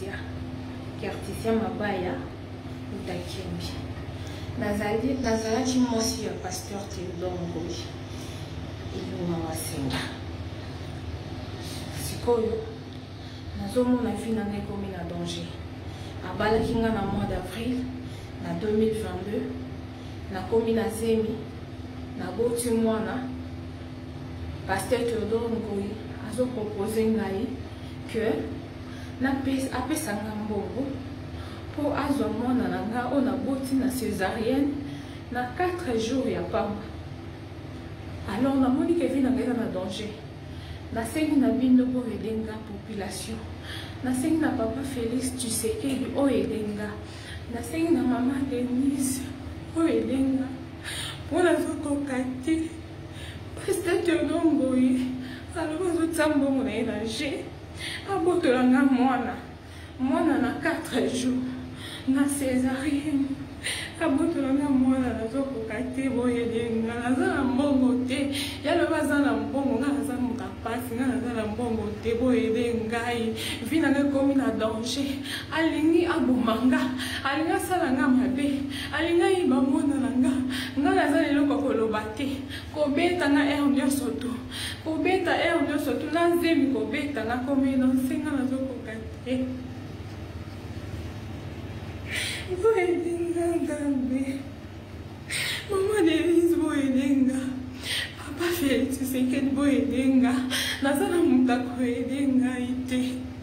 Kertisia, Kertisia Mabaya Mutakembi. Nazali nazalaki mwasi ya pasteur Theodore Ngoyi Ilunga Wasenga. Sikoyo nazomona vie na ngai ekomi na danger. Abalaki nga na mois d'avril na 2022 nakomi na zemi naboti mwana pasteur Theodore Ngoyi azopropose ngai que apesa nga mbongo mpo azwa mwana na nga oyo naboti na césarienne na 4 jours ya pamba alors namoni ke vi na ngai eza na danger nasengi na bino boyo elenga population nasengi na papa félix tshisekedi oyo elenga nasengi na mama denise oyo elenga mpo nazokoka te Pasteur Theodore Mboyi alobi azotia mbongo na ye na je abotola nga mwana mwana na 4 jours na césarienne abotola nga mwana nazokoka te boyede nga naza na mbongo te yaloba aza na mbongo nga naza moka mpasi nga naza na mbongo te boyede ngai vi na nga ekomi na danger alingi aboma nga alingi asala nga mabe alingaki bamona na nga nga naza na eloko ya koloba te kobeta na aire nyonso tu kobeta aire nyonso tu na zemi kobeta na komino nsenga nazokoka te boyelinga nzambe mama denise boyelinga papa felix sekedi boyelinga naza na moto akoyelingai te